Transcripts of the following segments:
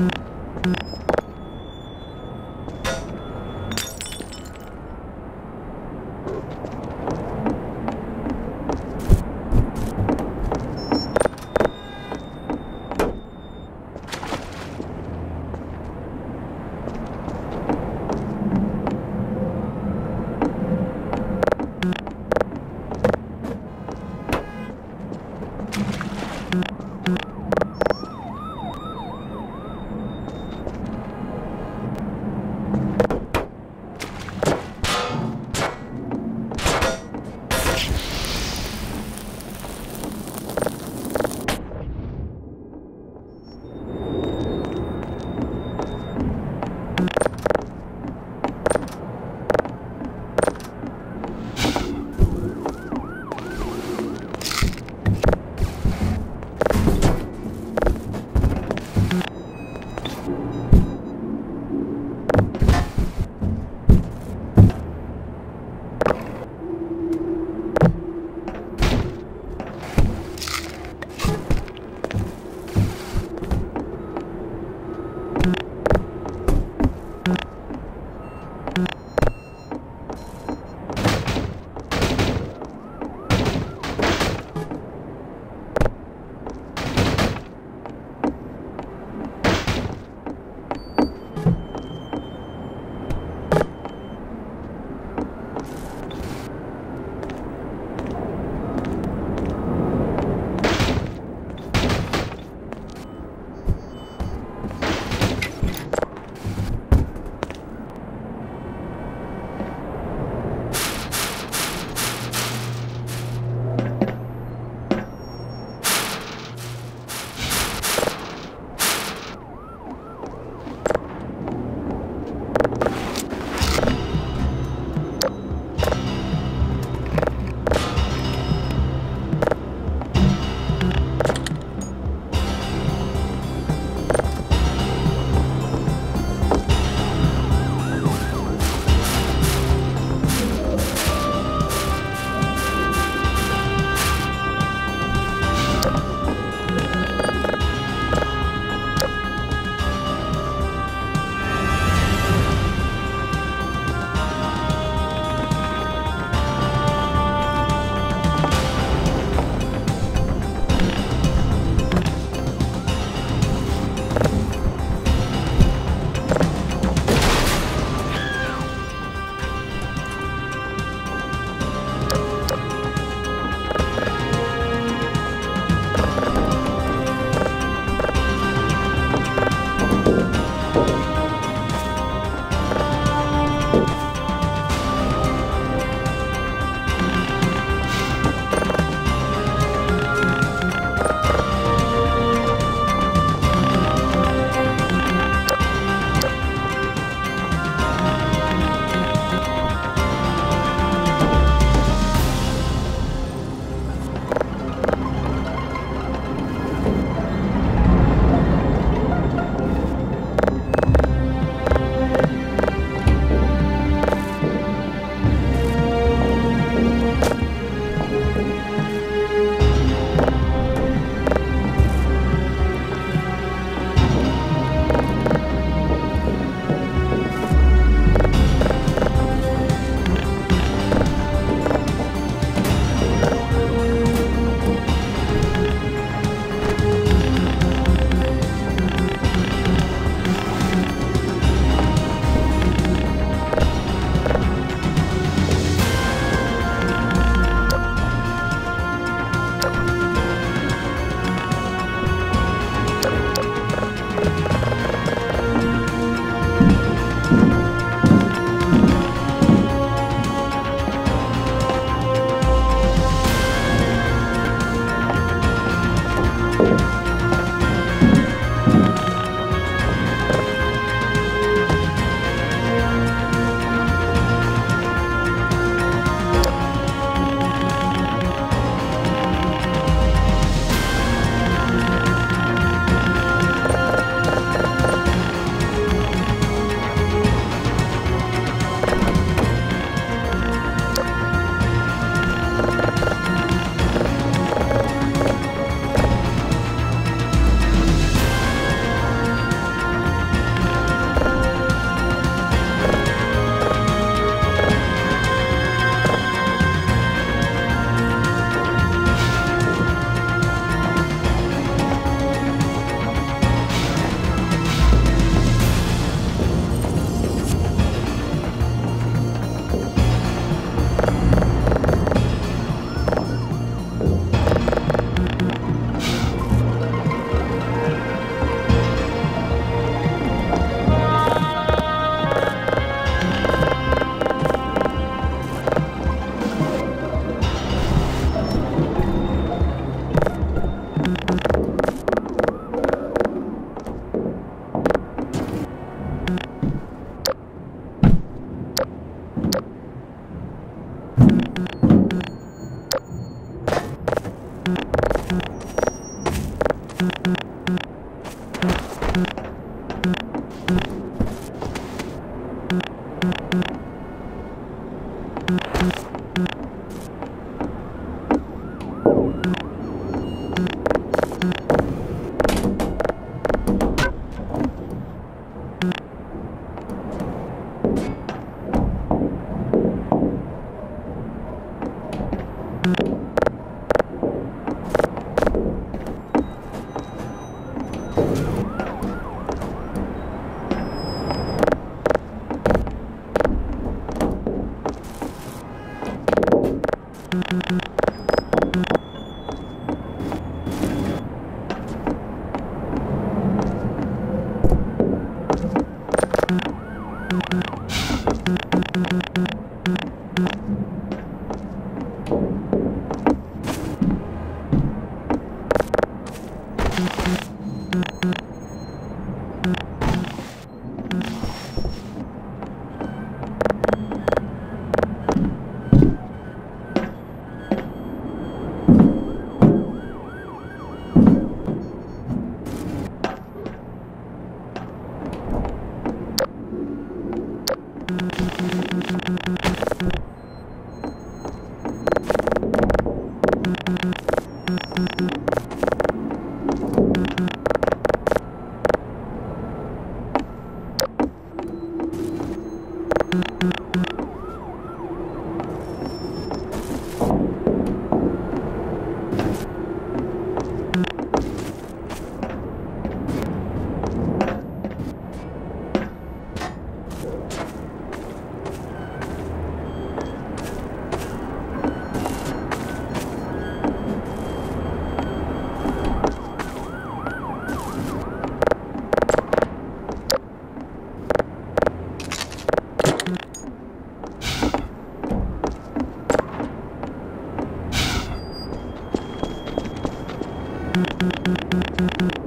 you Thank you. Mm-hmm. Thank you.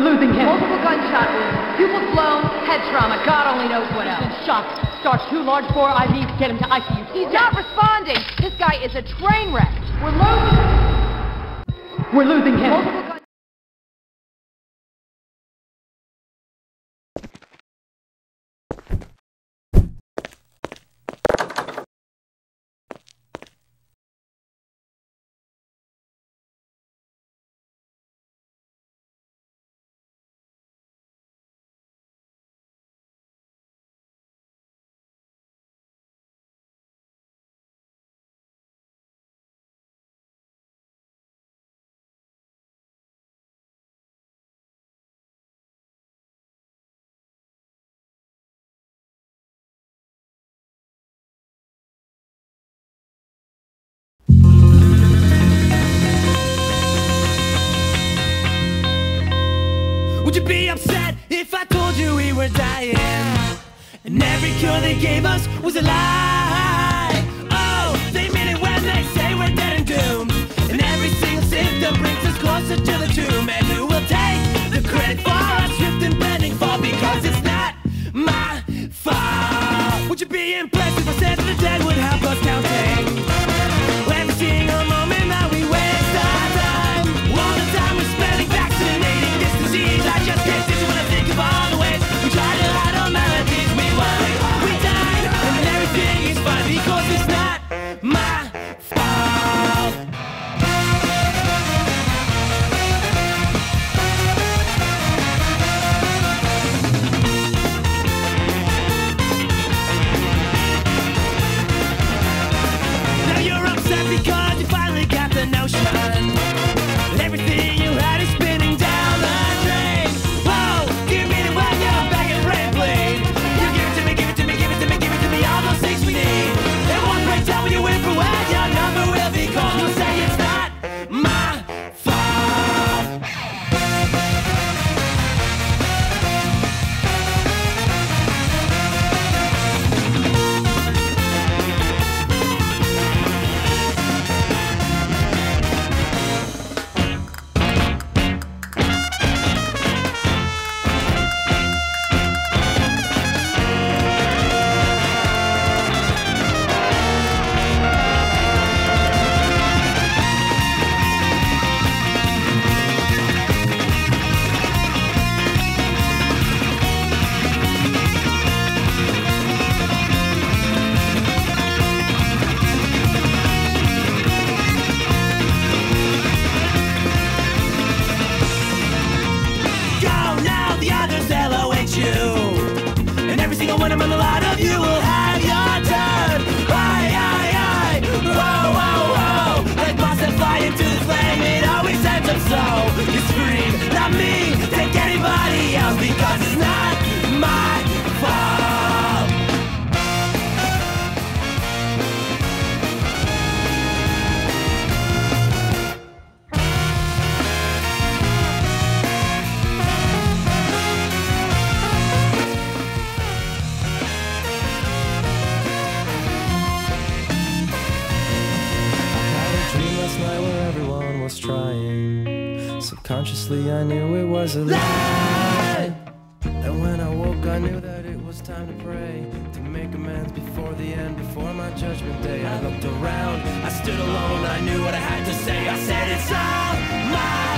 We're losing him. Multiple gunshot wounds. Pupils blown. Head trauma. God only knows what else. shocked. Start two large bore IVs. Get him to ICU. He's not responding. This guy is a train wreck. We're losing. We're losing him. Multiple Would you be upset if I told you we were dying? And every cure they gave us was a lie. Oh, they mean it when they say we're dead and doomed. And every single symptom brings us closer to the tomb. And who will take the credit for our swift and bending fall? Because it's so. You scream, not me, take anybody else because it's not trying. Subconsciously, I knew it was a lie. And when I woke, I knew that it was time to pray. To make amends before the end, before my judgment day. I looked around, I stood alone, I knew what I had to say. I said it's all my